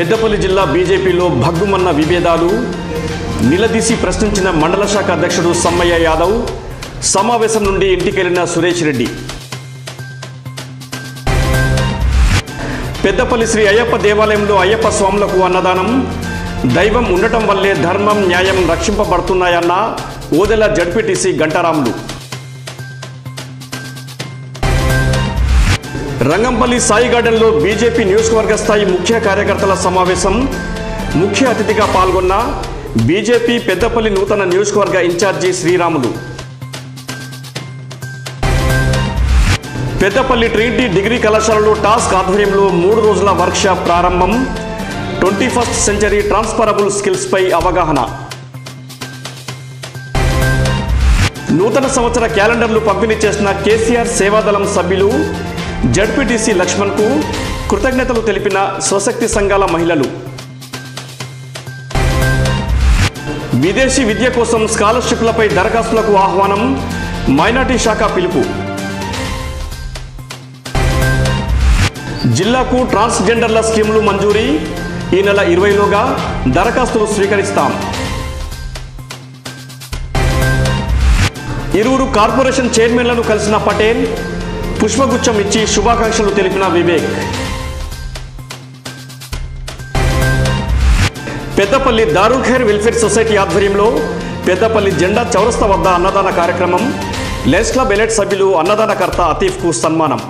పెద్దపల్లి జిల్లా బీజేపీలో భగ్గుమన్న విభేదాలు నిలదీసి ప్రశ్నించిన మండల శాఖ అధ్యక్షుడు సమ్మయ్య యాదవ్ సమావేశం నుండి ఇంటికెళ్ళిన సురేష్ రెడ్డి. పెద్దపల్లి శ్రీ అయ్యప్ప దేవాలయంలో అయ్యప్ప స్వాములకు అన్నదానం. దైవం ఉండటం వల్లే ధర్మం న్యాయం రక్షింపబడుతున్నాయన్న ఓదెల జడ్పీటీసీ గంటారాములు రంగంపల్లి సాయి గార్డెన్లో బీజేపీ నియోజకవర్గ స్థాయి ముఖ్య కార్యకర్తల సమావేశం. ముఖ్య అతిథిగా పాల్గొన్న బీజేపీ పెద్దపల్లి నూతన నియోజకవర్గ ఇన్ఛార్జి శ్రీరాములు. పెద్దపల్లి ట్రీటీ డిగ్రీ కళాశాలలో టాస్క్ ఆధ్వర్యంలో మూడు రోజుల వర్క్షాప్ ప్రారంభం. ట్వంటీ ఫస్ట్ సెంచరీ ట్రాన్స్ఫరబుల్ స్కిల్స్పై అవగాహన. నూతన సంవత్సర క్యాలెండర్లు పంపిణీ చేసిన కేసీఆర్ సేవాదళం సభ్యులు జడ్పీటీసీ లక్ష్మణ్కు కృతజ్ఞతలు తెలిపిన స్వశక్తి సంఘాల మహిళలు. విదేశీ విద్య కోసం స్కాలర్షిప్లపై దరఖాస్తులకు ఆహ్వానం మైనార్టీ శాఖ పిలుపు. జిల్లాకు ట్రాన్స్జెండర్ల స్కీములు మంజూరీ ఈ నెల ఇరవైలోగా దరఖాస్తులు స్వీకరిస్తాం. ఇరువురు కార్పొరేషన్ చైర్మన్లను కలిసిన పటేల్ పుష్పగుచ్చం ఇచ్చి శుభాకాంక్షలు తెలిపిన వివేక్. పెద్దపల్లి దారుఖేర్ వెల్ఫేర్ సొసైటీ ఆధ్వర్యంలో పెద్దపల్లి జెండా చౌరస్తా వద్ద అన్నదాన కార్యక్రమం. లెన్స్ క్లబ్ ఎలెట్ సభ్యులు అన్నదానకర్త అతీఫ్కు సన్మానం.